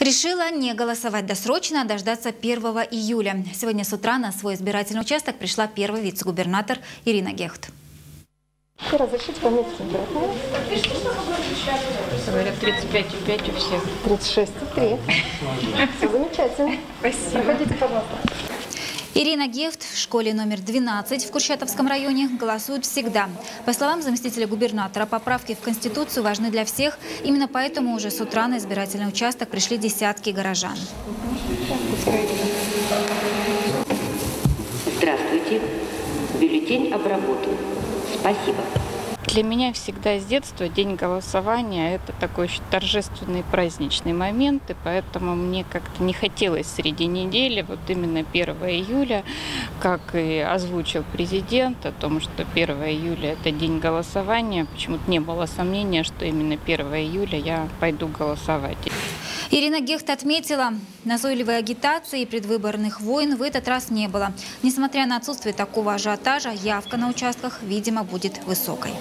Решила не голосовать досрочно, а дождаться 1 июля. Сегодня с утра на свой избирательный участок пришла первый вице-губернатор Ирина Гехт. Разрешите померить температуру? Говорят, 35,5 у всех. 36,3. Все замечательно. Спасибо. Проходите, пожалуйста. Ирина Гефт в школе номер 12 в Курчатовском районе голосует всегда. По словам заместителя губернатора, поправки в Конституцию важны для всех. Именно поэтому уже с утра на избирательный участок пришли десятки горожан. Здравствуйте. Бюллетень обработан. Спасибо. Для меня всегда с детства день голосования – это такой очень торжественный праздничный момент, и поэтому мне как-то не хотелось среди недели, вот именно 1 июля, как и озвучил президент о том, что 1 июля – это день голосования, почему-то не было сомнения, что именно 1 июля я пойду голосовать. Ирина Гехт отметила, назойливой агитации и предвыборных войн в этот раз не было. Несмотря на отсутствие такого ажиотажа, явка на участках, видимо, будет высокой.